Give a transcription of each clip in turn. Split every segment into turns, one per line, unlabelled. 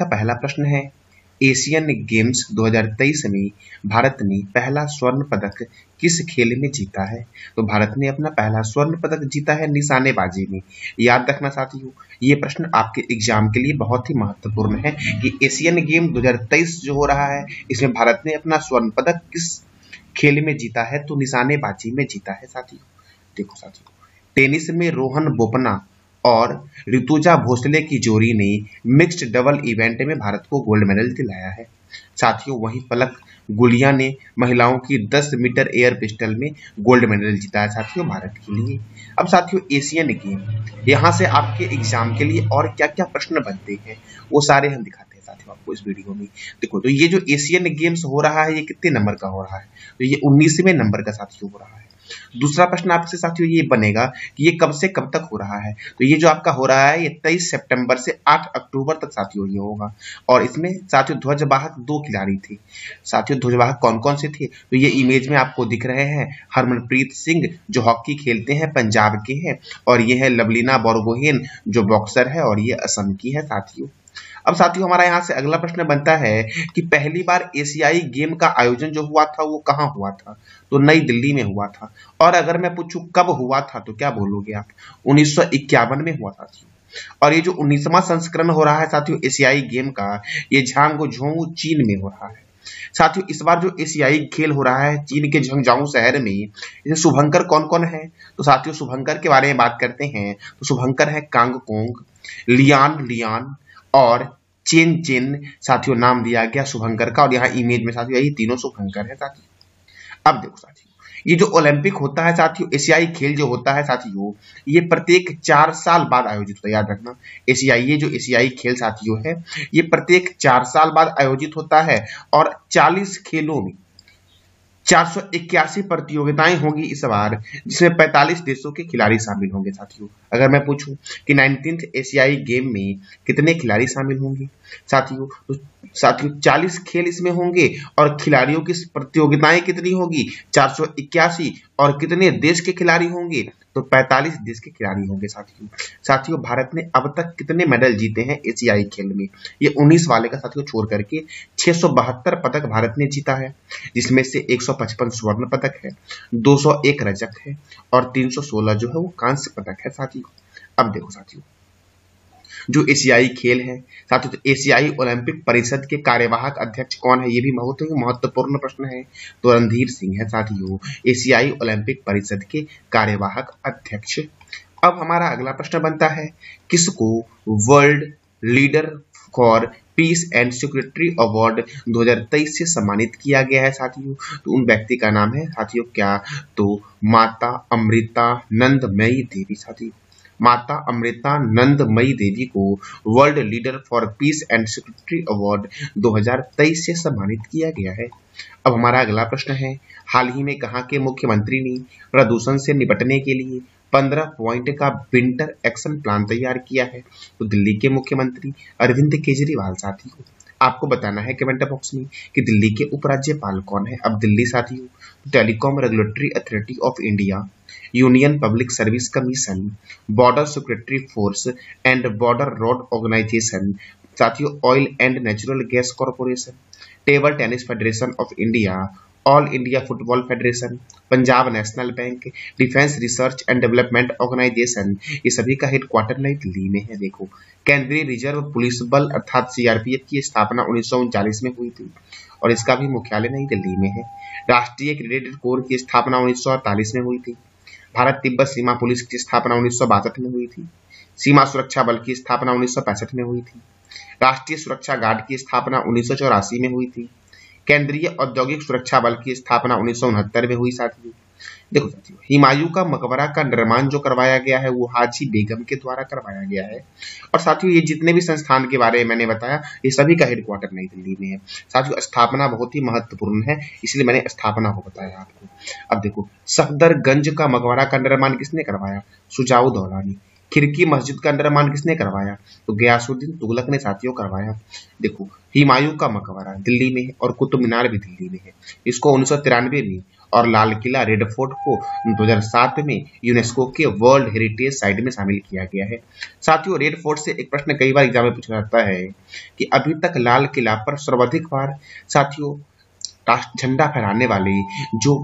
का पहला प्रश्न है। एशियन गेम्स 2023 में भारत ने पहला स्वर्ण पदक किस खेल में जीता है? तो भारत ने अपना पहला स्वर्ण पदक जीता है निशानेबाजी में। याद रखना साथियों, ये प्रश्न आपके एग्ज़ाम के लिए बहुत ही महत्वपूर्ण है कि एशियन गेम 2023 जो हो रहा है, इसमें भारत ने अपना स्वर्ण पदक किस खेल में जीता है? तो निशानेबाजी में जीता है साथियों। देखो साथियों, टेनिस में रोहन बोपना और ऋतुजा भोसले की जोड़ी ने मिक्स्ड डबल इवेंट में भारत को गोल्ड मेडल दिलाया है। साथियों, वहीं पलक गुलिया ने महिलाओं की 10 मीटर एयर पिस्टल में गोल्ड मेडल जीता है साथियों भारत के लिए। अब साथियों एशियन गेम यहाँ से आपके एग्ज़ाम के लिए और क्या क्या प्रश्न बनते हैं, वो सारे हम दिखाते हैं साथियों आपको इस वीडियो में। देखो तो ये जो एशियन गेम्स हो रहा है, ये कितने नंबर का हो रहा है? तो ये उन्नीसवें नंबर का साथियों हो रहा है। दूसरा प्रश्न आपसे साथियों, ये बनेगा कि ये कब से कब तक हो रहा है। तो ये जो आपका हो रहा है, ये तेईस सितंबर से 8 अक्टूबर तक साथियों, ये होगा। और इसमें साथियों, ध्वजवाहक दो खिलाड़ी थे। साथियों, ध्वजवाहक कौन कौन से थे? तो ये इमेज में आपको दिख रहे हैं, हरमनप्रीत सिंह, जो हॉकी खेलते हैं, पंजाब के हैं, और ये है लवलीना बोरगोहेन, जो बॉक्सर है, और ये असम की है, साथियों। अब साथियों, हमारा यहाँ से अगला प्रश्न बनता है कि पहली बार एशियाई गेम का आयोजन जो हुआ था, वो कहाँ हुआ था? तो नई दिल्ली में हुआ था। और अगर मैं पूछूँ, कब हुआ था तो क्या बोलोगे आप? उन्नीस सौ इक्यावन में हुआ था और ये जो उन्नीसवा संस्करण हो रहा है साथियों एशियाई गेम का, ये झांगो झोंगू चीन में हो रहा है। साथियों, इस बार जो एशियाई खेल हो रहा है, चीन के झंगजाऊ शहर में इसे शुभंकर कौन कौन है? तो साथियों, शुभंकर के बारे में बात करते हैं। तो शुभंकर है कांग कोंग लियान लियान और चेन चेन, साथियों, नाम दिया गया शुभंकर का, और यहाँ इमेज में साथियों, यही तीनों शुभंकर है साथियों। अब देखो साथियों, ये जो ओलंपिक होता है साथियों, एशियाई खेल जो होता है साथियों, ये प्रत्येक चार साल बाद आयोजित होता है, याद रखना। एशियाई, ये जो एशियाई खेल साथियों है, ये प्रत्येक चार साल बाद आयोजित होता है, और चालीस खेलों में चार सौ इक्यासी प्रतियोगिताएँ होंगी इस बार, जिसमें 45 देशों के खिलाड़ी शामिल होंगे साथियों। अगर मैं पूछूँ कि नाइनटीन एशियाई गेम में कितने खिलाड़ी शामिल होंगे? साथियों तो साथियों 40 खेल इसमें होंगे और खिलाड़ियों की प्रतियोगिताएँ कितनी होगी? चार और कितने देश के खिलाड़ी होंगे? तो 45 देश के खिलाड़ी होंगे साथियों। साथियों, भारत ने अब तक कितने मेडल जीते हैं एशियाई खेल में? ये 19 वाले का साथियों छोड़ करके छह सौ बहत्तर पदक भारत ने जीता है, जिसमें से 155 स्वर्ण पदक है 201 रजक है और 316 जो है वो कांस्य पदक है साथियों। अब देखो साथियों जो एशियाई खेल है। साथियों तो एशियाई ओलंपिक परिषद के कार्यवाहक अध्यक्ष कौन है, ये भी बहुत ही महत्वपूर्ण प्रश्न है। तो रणधीर सिंह है साथियों एशियाई ओलंपिक परिषद के कार्यवाहक अध्यक्ष। अब हमारा अगला प्रश्न बनता है, किसको world leader for peace and security award 2023 से सम्मानित किया गया है साथियों तो उन व्यक्ति का नाम है साथियों क्या तो माता अमृता नंदमयी देवी साथियों माता अमृता नंदमयी देवी को world leader for peace and security award 2023 से सम्मानित किया गया है। अब हमारा अगला प्रश्न है, हाल ही में कहा के मुख्यमंत्री ने प्रदूषण से निपटने के लिए पंद्रह पॉइंट का विंटर एक्शन प्लान तैयार किया है? तो दिल्ली के मुख्यमंत्री अरविंद केजरीवाल साथी को आपको बताना है कमेंट बॉक्स में कि दिल्ली के उपराज्यपाल कौन है। अब दिल्ली साथियों telecom regulatory authority of India union public service commission border security force and border road organisation साथियों oil and natural gas corporation table tennis federation of India all India football federation Punjab national bank defence research and development organisation ये सभी का headquarter नई दिल्ली में है, देखो। केंद्रीय reserve police बल अर्थात सीआरपीएफ की स्थापना उन्नीस में हुई थी और इसका भी मुख्यालय नई दिल्ली में है। राष्ट्रीय क्रेडिट कोर की स्थापना उन्नीस में हुई थी। भारत तिब्बत सीमा पुलिस की स्थापना उन्नीस सौ बासठ में हुई थी। सीमा सुरक्षा बल की स्थापना उन्नीस सौ पैंसठ में हुई थी। राष्ट्रीय सुरक्षा गार्ड की स्थापना उन्नीस सौ चौरासी में हुई थी। केंद्रीय औद्योगिक सुरक्षा बल की स्थापना उन्नीस सौ उनहत्तर में हुई साथियों देखो साथियों, हिमायू का मकबरा का निर्माण जो करवाया गया है, वो हाजी बेगम के द्वारा करवाया गया है। और साथियों, ये जितने भी संस्थान के बारे में मैंने बताया, ये सभी का हेडक्वार्टर नई दिल्ली में है। साथियों, स्थापना बहुत ही महत्वपूर्ण है, इसलिए मैंने स्थापना को बताया आपको। अब देखो, सफदरगंज का मकबरा का निर्माण किसने करवाया? सुजाऊ दौलानी। खिड़की मस्जिद का निर्माण किसने करवाया? तो गयासुद्दीन तुगलक ने साथियों करवाया। देखो, हिमायू का मकबरा दिल्ली में है और कुतुब मीनार भी दिल्ली में है। इसको उन्नीस सौ तिरानवे में और लाल किला रेड फोर्ट को 2007 में यूनेस्को के वर्ल्ड हेरिटेज साइट में शामिल किया गया है। साथियों, रेड फोर्ट से एक प्रश्न कई बार एग्ज़ाम में पूछा जाता है कि अभी तक लाल किला पर सर्वाधिक बार, साथियों राष्ट्र झंडा फहराने वाले जो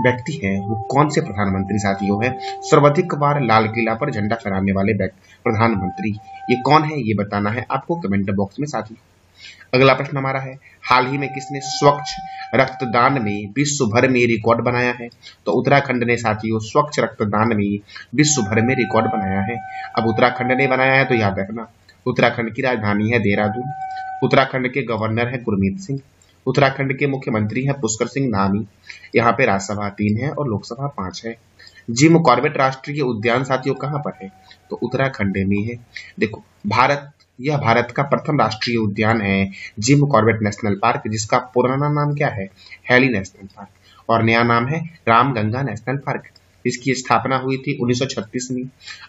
व्यक्ति हैं, वो कौन से प्रधानमंत्री साथियों हैं? सर्वाधिक बार लाल किला पर झंडा फहराने वाले प्रधानमंत्री, ये कौन है, ये बताना है आपको कमेंट बॉक्स में, साथियों। अगला प्रश्न हमारा है, हाल ही में किसने स्वच्छ रक्तदान में विश्व भर में रिकॉर्ड बनाया है? तो उत्तराखंड ने साथियों, स्वच्छ रक्तदान में विश्व भर में रिकॉर्ड बनाया है। अब उत्तराखंड ने बनाया है तो याद रखना, उत्तराखंड की राजधानी है देहरादून। उत्तराखंड के गवर्नर है गुरमीत सिंह। उत्तराखंड के मुख्यमंत्री हैं पुष्कर सिंह धामी यहाँ पे राज्यसभा तीन है और लोकसभा पाँच है। जिम कॉर्बेट राष्ट्रीय उद्यान साथियों कहाँ पर है? तो उत्तराखंड में है। देखो, भारत यह भारत का प्रथम राष्ट्रीय उद्यान है, जिम कॉर्बेट नेशनल पार्क, जिसका पुराना नाम क्या है? Hailey national park. और नया नाम है रामगंगा नेशनल पार्क। इसकी स्थापना हुई थी 1936 में,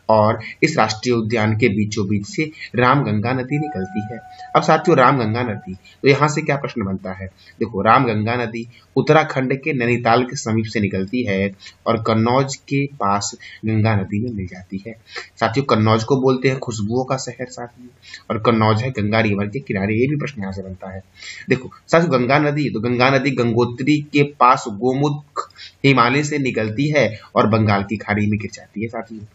और इस राष्ट्रीय उद्यान के बीचों बीच से रामगंगा नदी निकलती है। अब साथियों, रामगंगा नदी तो यहाँ से क्या प्रश्न बनता है? देखो, रामगंगा नदी उत्तराखंड के नैनीताल के समीप से निकलती है, और कन्नौज के पास गंगा नदी में मिल जाती है। साथियों, कन्नौज को बोलते हैं खुशबुओं का शहर साथियों और कन्नौज है गंगा रिवर के किनारे। ये भी प्रश्न यहाँ से बनता है। देखो, साथियों, गंगा नदी तो गंगा नदी गंगोत्री के पास गोमुख हिमालय से निकलती है और बंगाल की खाड़ी में गिर जाती है साथियों।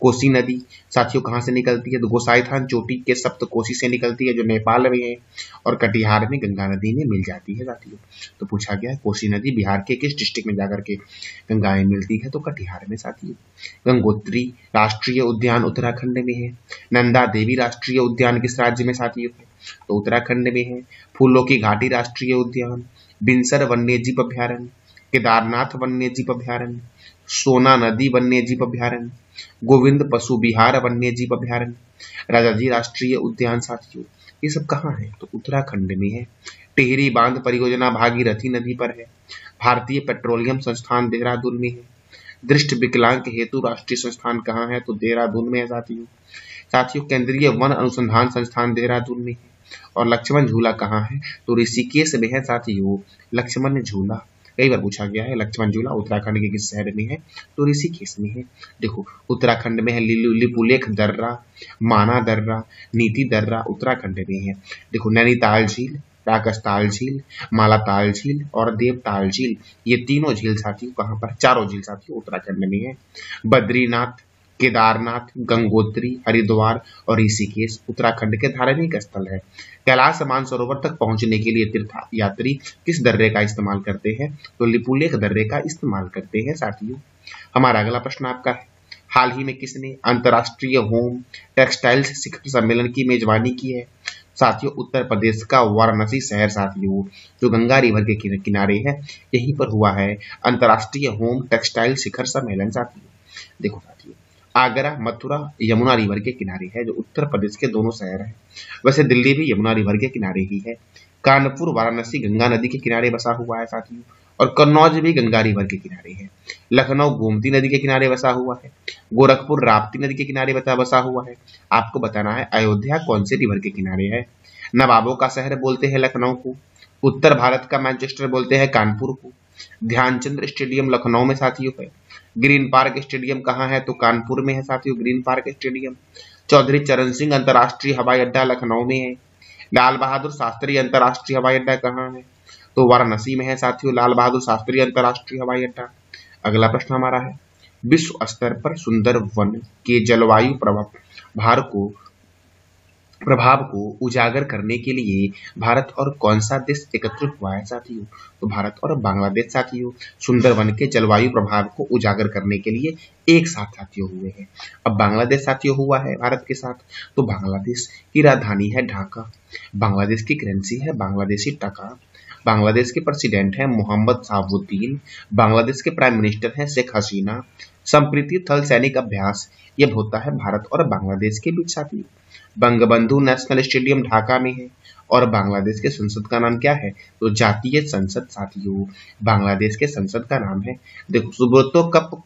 कोसी नदी, साथियों, कहाँ से निकलती है? तो गोसाई थान चोटी के सप्त कोसी से निकलती है, जो नेपाल में है, और कटिहार में गंगा नदी में मिल जाती है साथियों। तो पूछा गया कोसी नदी बिहार के किस डिस्ट्रिक्ट में जाकर के गंगाएँ मिलती है? तो कटिहार में साथियों। गंगोत्री राष्ट्रीय उद्यान उत्तराखंड में है। नंदा देवी राष्ट्रीय उद्यान किस राज्य में साथियों? है तो उत्तराखंड में है। फूलों की घाटी राष्ट्रीय उद्यान। बिनसर वन्य जीव अभ्यारण्य। केदारनाथ वन्य जीव अभ्यारण्य, सोना नदी वन्य जीव अभ्यारण्य, गोविंद पशु विहार वन्य जीव अभ्यारण्य, राजाजी राष्ट्रीय उद्यान साथियों, ये सब कहाँ है? तो उत्तराखंड में है। टेहरी बाँध परियोजना भागीरथी नदी पर है। भारतीय पेट्रोलियम संस्थान देहरादून में है। दृष्ट विकलांग हेतु राष्ट्रीय संस्थान कहाँ है? तो देहरादून में है साथियों। साथियों, केंद्रीय वन अनुसंधान संस्थान देहरादून में है। और लक्ष्मण झूला कहाँ है? तो ऋषिकेश में है साथियों। लक्ष्मण झूला। कई बार पूछा गया है लक्ष्मण झूला उत्तराखंड के किस शहर में है? तो ऋषिकेश में है। देखो, उत्तराखंड में है लिपुलेख दर्रा, माना दर्रा, नीति दर्रा उत्तराखंड में है। देखो, नैनीताल झील राकस्ताल झील, मालाताल झील और देवताल झील, ये तीनों झील साथियों, कहाँ पर? चारों झील साथियों उत्तराखंड में है। बद्रीनाथ केदारनाथ, गंगोत्री, हरिद्वार और ऋषिकेश उत्तराखंड के धार्मिक स्थल है। कैलाश मानसरोवर तक पहुँचने के लिए तीर्थ यात्री किस दर्रे का इस्तेमाल करते हैं? तो लिपुलेख दर्रे का इस्तेमाल करते हैं साथियों। हमारा अगला प्रश्न आपका है। हाल ही में किसने अंतरराष्ट्रीय होम टेक्सटाइल्स शिखर सम्मेलन की मेजबानी की है? साथियों, उत्तर प्रदेश का वाराणसी शहर साथियों, जो गंगा रिवर के किनारे है, यहीं पर हुआ है अंतर्राष्ट्रीय होम टेक्सटाइल शिखर सम्मेलन साथियों। देखो आगरा, मथुरा, यमुना रिवर के किनारे है, जो उत्तर प्रदेश के दोनों शहर है। वैसे दिल्ली भी यमुना रिवर के किनारे ही है। कानपुर, वाराणसी, गंगा नदी के किनारे बसा हुआ है साथियों और कन्नौज भी गंगा रिवर के किनारे है। लखनऊ, गोमती नदी के किनारे बसा हुआ है। गोरखपुर, राप्ती नदी के किनारे बसा बसा हुआ है। आपको बताना है, अयोध्या कौन से रिवर के किनारे है? नवाबों का शहर बोलते हैं लखनऊ को। उत्तर भारत का मैनचेस्टर बोलते हैं कानपुर को। ध्यानचंद्र स्टेडियम लखनऊ में साथियों है। ग्रीन पार्क स्टेडियम कहाँ है? तो कानपुर में है साथियों, ग्रीन पार्क स्टेडियम। चौधरी चरण सिंह, अंतर्राष्ट्रीय हवाई अड्डा लखनऊ में है। लाल बहादुर शास्त्री, अंतर्राष्ट्रीय हवाई अड्डा कहाँ है? तो वाराणसी में है साथियों, लाल बहादुर शास्त्री, अंतर्राष्ट्रीय हवाई अड्डा। अगला प्रश्न हमारा है। विश्व स्तर पर सुंदर वन के जलवायु प्रभाव, भार को प्रभाव को उजागर करने के लिए भारत और कौन सा देश एकत्रित हुआ है साथियों? तो भारत और बांग्लादेश साथियों, सुंदरवन के जलवायु प्रभाव को उजागर करने के लिए एक साथ साथियों हुए हैं। अब बांग्लादेश साथियों हुआ है भारत के साथ तो बांग्लादेश की राजधानी है ढाका। बांग्लादेश की करेंसी है बांग्लादेशी टका। बांग्लादेश के प्रेसिडेंट हैं मोहम्मद साहबुद्दीन बांग्लादेश के प्राइम मिनिस्टर हैं शेख हसीना। संप्रीति थल सैनिक अभ्यास, ये होता है भारत और बांग्लादेश के बीच साथियों बंगबंधु नेशनल स्टेडियम ढाका में है, और बांग्लादेश के संसद का नाम क्या है? तो जातीय संसद साथियों, बांग्लादेश के संसद का नाम है, देखो, सुब्रतो कप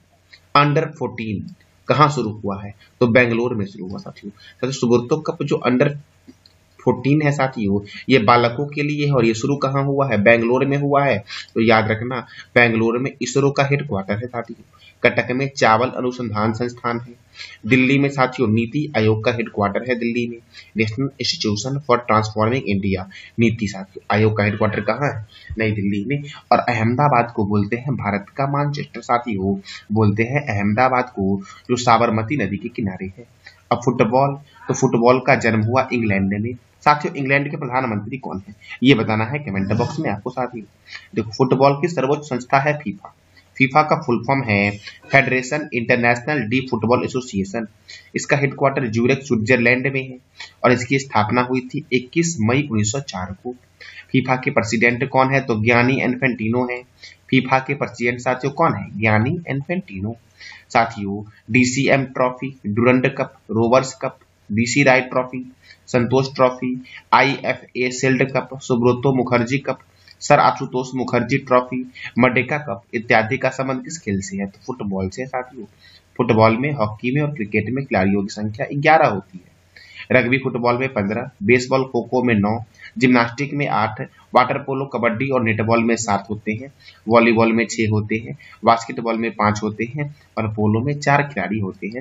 अंडर फोर्टीन, कहाँ शुरू हुआ है? तो बेंगलोर में शुरू हुआ, साथियों। साथियों, सुब्रतो कप जो अंडर फोर्टीन है, साथियों, ये बालकों के लिए है, और ये शुरू कहाँ हुआ है? बेंगलोर में हुआ है। तो याद रखना, बेंगलोर में इसरो का हेडक्वार्टर है, साथियों। कटक में चावल अनुसंधान संस्थान है। दिल्ली में साथियों, नीति आयोग का हेडक्वार्टर है दिल्ली में। National institution for transforming India NITI साथियों, आयोग का हेडक्वार्टर कहाँ है? नई दिल्ली में। और अहमदाबाद को बोलते हैं भारत का मानचेस्टर साथियों। बोलते हैं अहमदाबाद को, जो साबरमती नदी के किनारे है। अब फुटबॉल तो फुटबॉल का जन्म हुआ इंग्लैंड में। साथियों, इंग्लैंड के प्रधानमंत्री कौन है? ये बताना है कमेंट बॉक्स में आपको साथियों। देखो, फुटबॉल की सर्वोच्च संस्था है फीफा फीफा का फुल फॉर्म है federation international de football association. इसका हेडक्वार्टर ज्यूरिक स्विट्जरलैंड में है और इसकी स्थापना हुई थी 21 मई 1904 को। फीफा के प्रेसिडेंट कौन है? तो ज्ञानी एनफेंटिनो है। फीफा के प्रेसिडेंट साथियों कौन है? Gianni Infantino. साथियों DCM trophy Durand cup Rovers cup DC Roy trophy Santosh trophy I IFA shield cup Subroto Mukherjee cup sir Ashutosh Mukherjee trophy, Merdeka cup इत्यादि का संबंध किस खेल से है। तो फुटबॉल से साथियों, फुटबॉल में, हॉकी में और क्रिकेट में खिलाड़ियों की संख्या ग्यारह होती है। रग्बी फुटबॉल में पंद्रह, बेसबॉल खो खो में नौ, जिम्नास्टिक में आठ, वाटर पोलो, कबड्डी और नेटबॉल में सात होते हैं, वॉलीबॉल में छह होते हैं, बास्केटबॉल में पाँच होते हैं और पोलो में चार खिलाड़ी होते हैं।